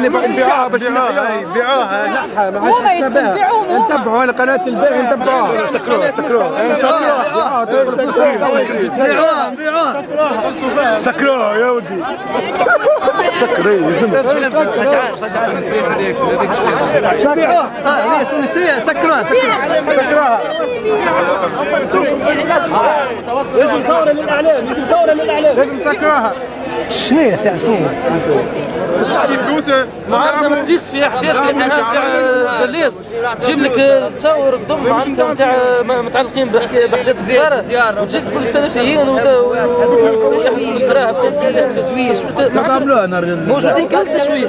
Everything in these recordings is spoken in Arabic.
نبيعوها إيه نبيعوها باش بيعوها أي بيعوها لا ما عادش نتبعها نتبعوا أنا قناة البيع نتبعوها سكروها سكروها بيعوها. بيعوها. سكروها يا ودي. سكري يسمى بيعوها آه هي تونسيه سكروها سكروها سكروها لازم ثورة للإعلام لازم ثورة للإعلام. لازم تسكروها شنو هي ساعه شنو هي؟ معناتها ما تجيش في حديقة القناه نتاع جليس تجيب لك تصور قدم معناتها نتاع متعلقين باحداث الزياره وتجيك تقول لك سلفيين موجودين كل التشويه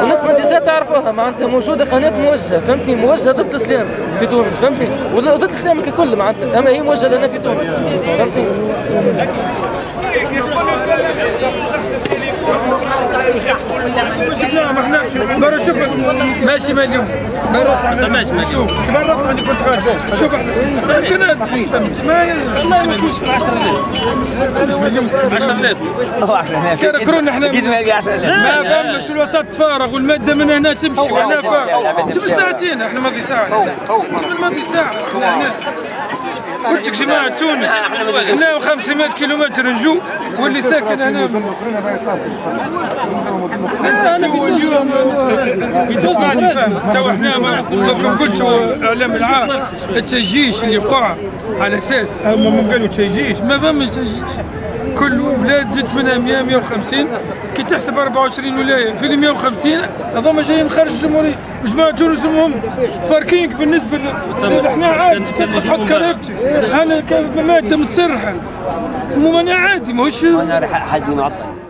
والناس ما ديجا تعرفوها معناتها موجودة قناة موجهة فهمتني؟ موجهة ضد الإسلام في تونس فهمتني؟ وضد الإسلام ككل معناتها. أما هي موجهة لنا في تونس فهمتني؟ نعم إحنا برا شوف ماشي مليون برا ماشي مليون برا طلع غير شوف إحنا ما مش مليون مش مليون 10000 كركرونا إحنا ما فهمش الوسط فارغ والماده من هنا تمشي وهنا فارغ تبي ساعتين إحنا ماضي ساعه ماضي ساعه إحنا هنا قلت لك جماعة تونس هنا 500 كيلومتر نجو واللي ساكن هنا. أنت أنا اليوم اسمعني فاهم تو إحنا ما قلت إعلام العام. التجيش اللي وقع على أساس هم قالوا تجيش ما فهمش تجيش كل بلاد زدت منها 100 150 كي تحسب 24 ولاية في ال 150 هذوما جايين خارج الجمهورية. جماعة تونس هم باركينج بالنسبة ل إحنا عادي. تحط كريبتي أنا ماده متسرحة. مو أنا عادي ماهوش أنا حد معطل